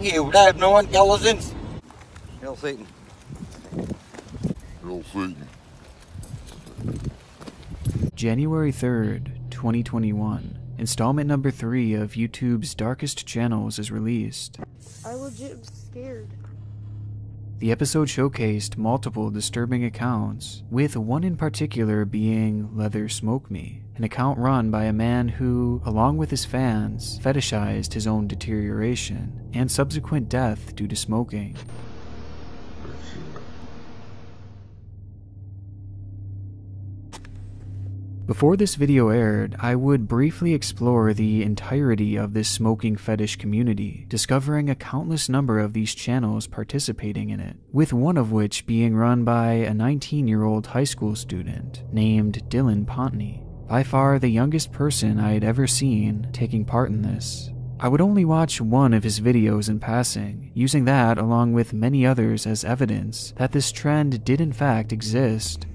nhiều đây no intelligence. Hail Satan. Hail Satan. January 3rd, 2021. Installment number 3 of YouTube's Darkest Channels is released. I legit am scared. The episode showcased multiple disturbing accounts, with one in particular being Leather Smoke Me, an account run by a man who, along with his fans, fetishized his own deterioration and subsequent death due to smoking. Before this video aired, I would briefly explore the entirety of this smoking fetish community, discovering a countless number of these channels participating in it, with one of which being run by a 19 year old high school student named Dylan Pontney, by far the youngest person I had ever seen taking part in this. I would only watch one of his videos in passing, using that along with many others as evidence that this trend did in fact exist.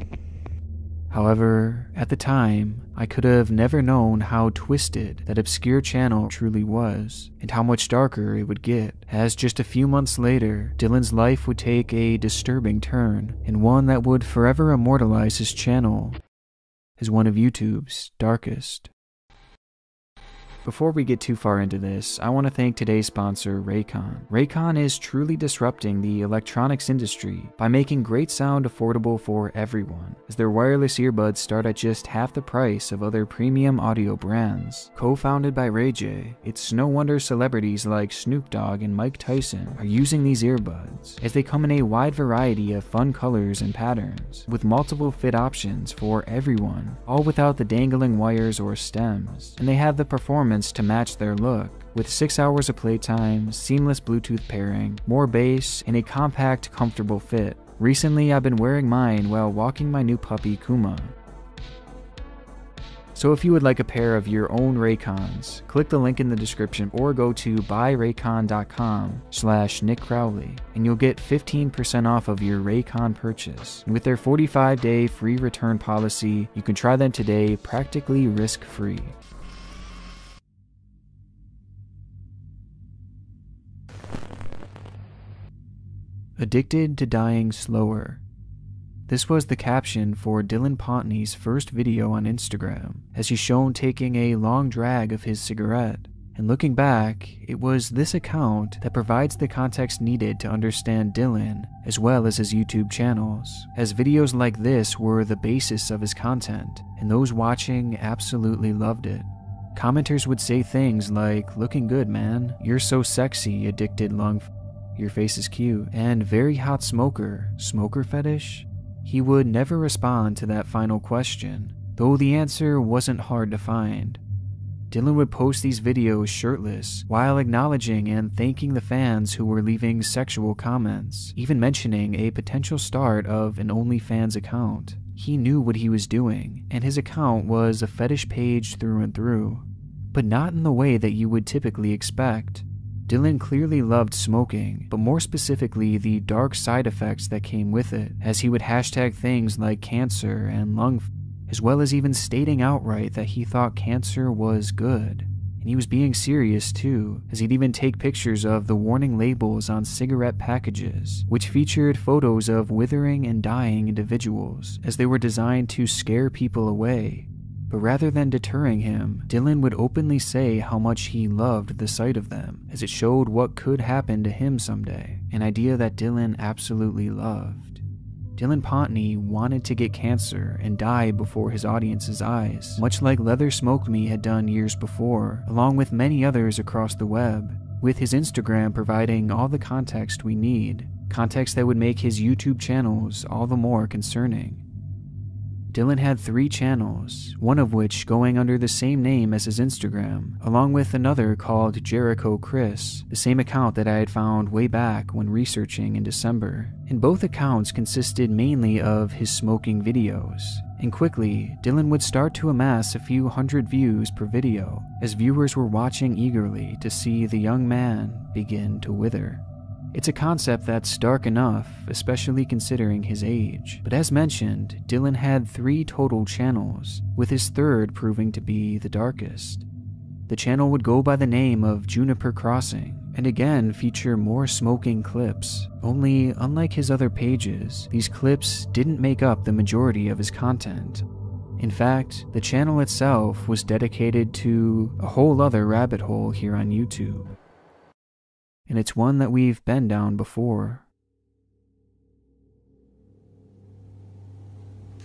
However, at the time, I could have never known how twisted that obscure channel truly was, and how much darker it would get, as just a few months later, Dylan's life would take a disturbing turn, and one that would forever immortalize his channel as one of YouTube's darkest. Before we get too far into this, I want to thank today's sponsor, Raycon. Raycon is truly disrupting the electronics industry by making great sound affordable for everyone, as their wireless earbuds start at just half the price of other premium audio brands. Co founded by Ray J, it's no wonder celebrities like Snoop Dogg and Mike Tyson are using these earbuds, as they come in a wide variety of fun colors and patterns, with multiple fit options for everyone, all without the dangling wires or stems, and they have the performance to match their look. With 6 hours of playtime, seamless Bluetooth pairing, more bass, and a compact, comfortable fit. Recently, I've been wearing mine while walking my new puppy Kuma. So if you would like a pair of your own Raycons, click the link in the description or go to buyraycon.com slash Nick Crowley and you'll get 15% off of your Raycon purchase. And with their 45-day free return policy, you can try them today practically risk-free. Addicted to Dying Slower. This was the caption for Dylan Pontney's first video on Instagram, as he's shown taking a long drag of his cigarette. And looking back, it was this account that provides the context needed to understand Dylan, as well as his YouTube channels, as videos like this were the basis of his content, and those watching absolutely loved it. Commenters would say things like, Looking good, man. You're so sexy, addicted lung. Your face is cute. And very hot smoker. Smoker fetish? He would never respond to that final question, though the answer wasn't hard to find. Dylan would post these videos shirtless, while acknowledging and thanking the fans who were leaving sexual comments, even mentioning a potential start of an OnlyFans account. He knew what he was doing, and his account was a fetish page through and through, but not in the way that you would typically expect. Dylan clearly loved smoking, but more specifically the dark side effects that came with it, as he would hashtag things like cancer and lung, as well as even stating outright that he thought cancer was good. And he was being serious too, as he'd even take pictures of the warning labels on cigarette packages, which featured photos of withering and dying individuals, as they were designed to scare people away. But rather than deterring him, Dylan would openly say how much he loved the sight of them, as it showed what could happen to him someday, an idea that Dylan absolutely loved. Dylan Pontney wanted to get cancer and die before his audience's eyes, much like Leather Smoke Me had done years before, along with many others across the web, with his Instagram providing all the context we need, context that would make his YouTube channels all the more concerning. Dylan had three channels, one of which going under the same name as his Instagram, along with another called Jericho Chris, the same account that I had found way back when researching in December. And both accounts consisted mainly of his smoking videos. And quickly, Dylan would start to amass a few hundred views per video, as viewers were watching eagerly to see the young man begin to wither. It's a concept that's dark enough, especially considering his age. But as mentioned, Dylan had three total channels, with his third proving to be the darkest. The channel would go by the name of Juniper Crossing, and again feature more smoking clips. Only, unlike his other pages, these clips didn't make up the majority of his content. In fact, the channel itself was dedicated to a whole other rabbit hole here on YouTube. And it's one that we've been down before.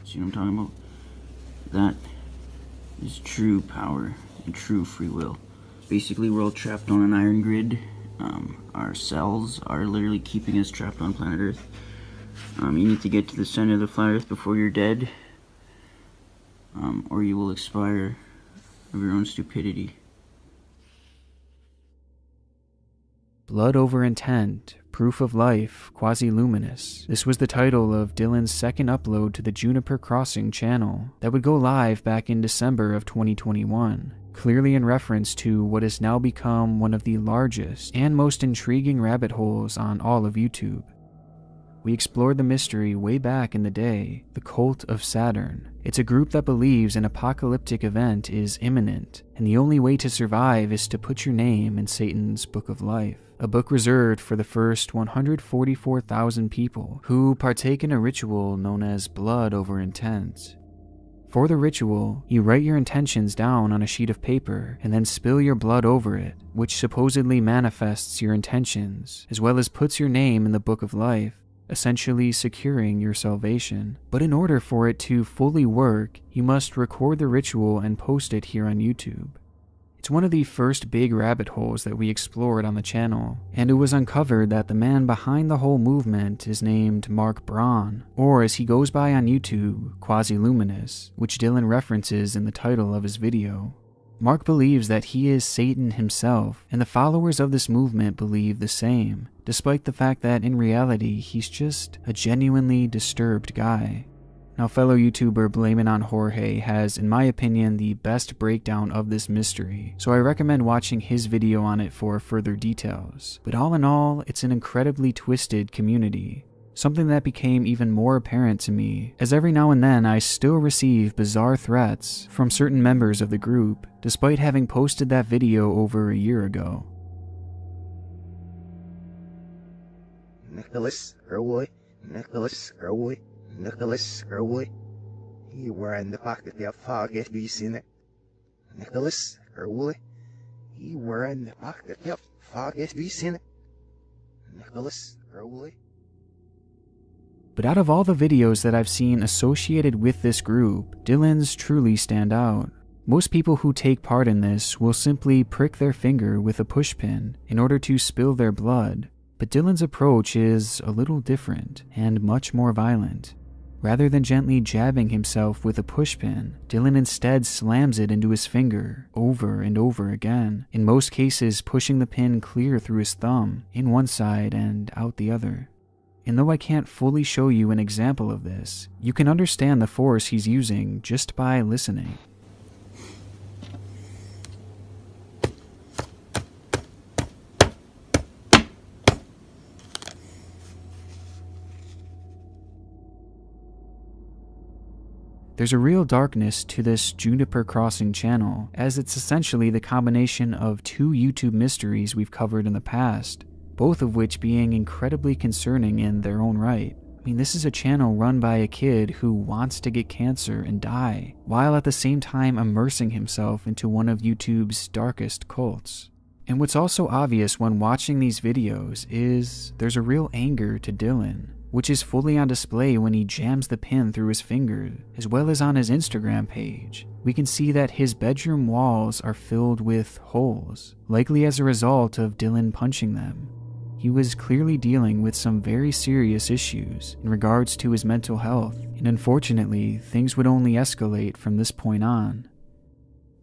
See what I'm talking about? That is true power and true free will. Basically, we're all trapped on an iron grid. Um, our cells are literally keeping us trapped on planet Earth. Um, you need to get to the center of the flat Earth before you're dead, um, or you will expire of your own stupidity. Blood Over Intent, Proof of Life, Quasi Luminous. This was the title of Dylan's second upload to the Juniper Crossing channel that would go live back in December of 2021, clearly in reference to what has now become one of the largest and most intriguing rabbit holes on all of YouTube. We explored the mystery way back in the day, the Cult of Saturn. It's a group that believes an apocalyptic event is imminent, and the only way to survive is to put your name in Satan's Book of Life a book reserved for the first 144,000 people who partake in a ritual known as blood over intent. For the ritual, you write your intentions down on a sheet of paper and then spill your blood over it, which supposedly manifests your intentions, as well as puts your name in the book of life, essentially securing your salvation. But in order for it to fully work, you must record the ritual and post it here on YouTube. It's one of the first big rabbit holes that we explored on the channel, and it was uncovered that the man behind the whole movement is named Mark Braun, or as he goes by on YouTube, Quasi Luminous, which Dylan references in the title of his video. Mark believes that he is Satan himself, and the followers of this movement believe the same, despite the fact that in reality he's just a genuinely disturbed guy. Now, fellow YouTuber Blame It on Jorge has, in my opinion, the best breakdown of this mystery, so I recommend watching his video on it for further details. But all in all, it's an incredibly twisted community. Something that became even more apparent to me, as every now and then I still receive bizarre threats from certain members of the group, despite having posted that video over a year ago. Nicholas Irwood, Nicholas Irwood. Nicholas Irwood. He were in the pocket of Foggy seen it. Nicholas Irwood. He were in the pocket of Foggy seen it. Nicholas Irwood. But out of all the videos that I've seen associated with this group, Dylan's truly stand out. Most people who take part in this will simply prick their finger with a pushpin in order to spill their blood, but Dylan's approach is a little different and much more violent. Rather than gently jabbing himself with a pushpin, Dylan instead slams it into his finger over and over again, in most cases pushing the pin clear through his thumb, in one side and out the other. And though I can't fully show you an example of this, you can understand the force he's using just by listening. There's a real darkness to this Juniper Crossing channel, as it's essentially the combination of two YouTube mysteries we've covered in the past, both of which being incredibly concerning in their own right. I mean, this is a channel run by a kid who wants to get cancer and die, while at the same time immersing himself into one of YouTube's darkest cults. And what's also obvious when watching these videos is there's a real anger to Dylan which is fully on display when he jams the pin through his finger, as well as on his Instagram page. We can see that his bedroom walls are filled with holes, likely as a result of Dylan punching them. He was clearly dealing with some very serious issues in regards to his mental health, and unfortunately, things would only escalate from this point on.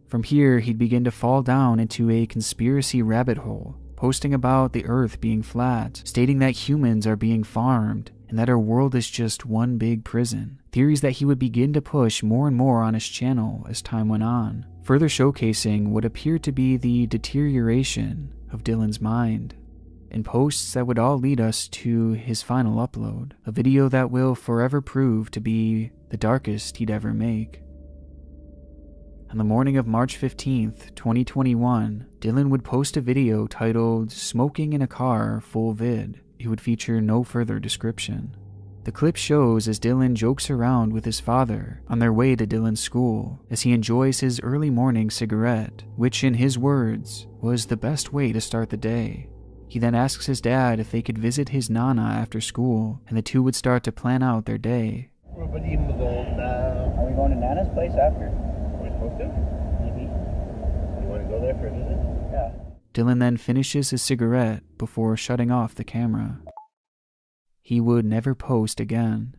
From here, he'd begin to fall down into a conspiracy rabbit hole, posting about the earth being flat, stating that humans are being farmed, and that our world is just one big prison. Theories that he would begin to push more and more on his channel as time went on, further showcasing what appeared to be the deterioration of Dylan's mind. In posts that would all lead us to his final upload, a video that will forever prove to be the darkest he'd ever make. On the morning of March 15th, 2021, Dylan would post a video titled Smoking in a Car Full Vid. It would feature no further description. The clip shows as Dylan jokes around with his father on their way to Dylan's school as he enjoys his early morning cigarette, which, in his words, was the best way to start the day. He then asks his dad if they could visit his Nana after school, and the two would start to plan out their day. Are we going to Nana's place after? Are we supposed to? Maybe. You want to go there for a visit? Yeah. Dylan then finishes his cigarette before shutting off the camera. He would never post again.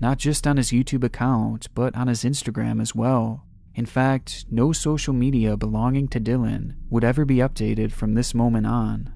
Not just on his YouTube account, but on his Instagram as well. In fact, no social media belonging to Dylan would ever be updated from this moment on.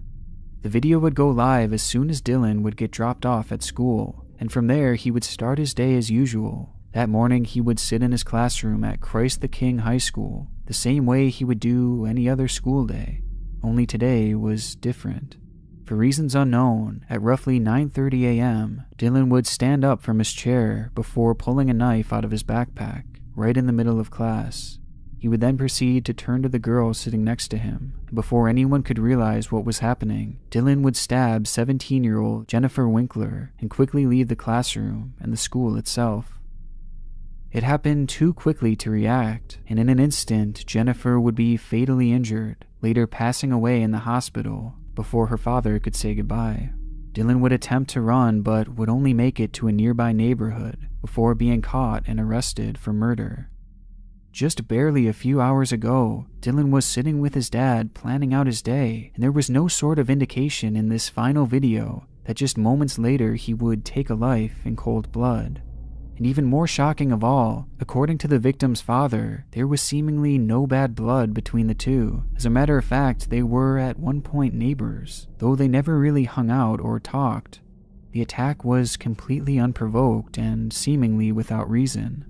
The video would go live as soon as Dylan would get dropped off at school, and from there he would start his day as usual. That morning he would sit in his classroom at Christ the King High School, the same way he would do any other school day. Only today was different. For reasons unknown, at roughly 9:30 a.m., Dylan would stand up from his chair before pulling a knife out of his backpack right in the middle of class. He would then proceed to turn to the girl sitting next to him. Before anyone could realize what was happening, Dylan would stab 17 year old Jennifer Winkler and quickly leave the classroom and the school itself. It happened too quickly to react, and in an instant, Jennifer would be fatally injured, later passing away in the hospital before her father could say goodbye. Dylan would attempt to run but would only make it to a nearby neighborhood before being caught and arrested for murder. Just barely a few hours ago, Dylan was sitting with his dad planning out his day, and there was no sort of indication in this final video that just moments later he would take a life in cold blood. And even more shocking of all, according to the victim's father, there was seemingly no bad blood between the two. As a matter of fact, they were at one point neighbors, though they never really hung out or talked. The attack was completely unprovoked and seemingly without reason.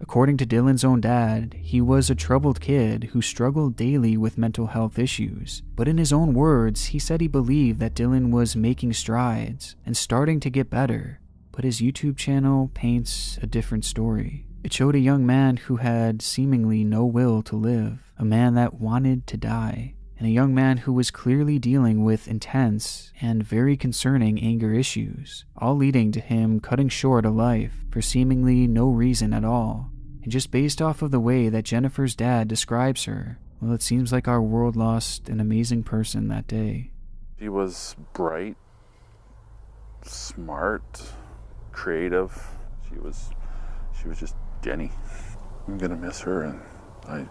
According to Dylan's own dad, he was a troubled kid who struggled daily with mental health issues. But in his own words, he said he believed that Dylan was making strides and starting to get better, but his YouTube channel paints a different story. It showed a young man who had seemingly no will to live, a man that wanted to die, and a young man who was clearly dealing with intense and very concerning anger issues, all leading to him cutting short a life for seemingly no reason at all. And just based off of the way that Jennifer's dad describes her, well, it seems like our world lost an amazing person that day. She was bright, smart, creative. She was she was just Denny. I'm gonna miss her and I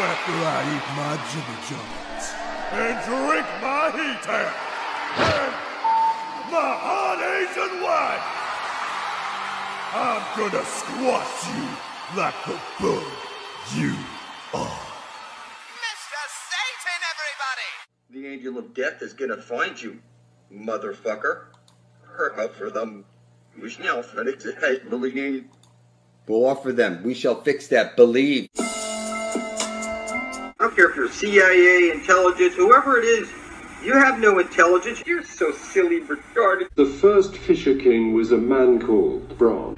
after I eat my jibber jobbers and drink my heater and my hot Asian wine, I'm gonna squash you like the bug you are. Mr. Satan, everybody! The angel of death is gonna find you, motherfucker. Hurrah for them. We shall fix it, believe. Go offer them. We shall fix that. Believe. Care if you're CIA, intelligence, whoever it is. You have no intelligence. You're so silly, retarded. The first Fisher King was a man called Bron.